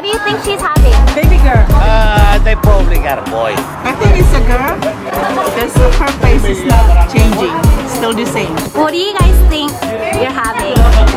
What do you think she's having? Baby girl. Uh, they probably got a boy. I think it's a girl. This, her face is not changing. Still the same. What do you guys think you're having?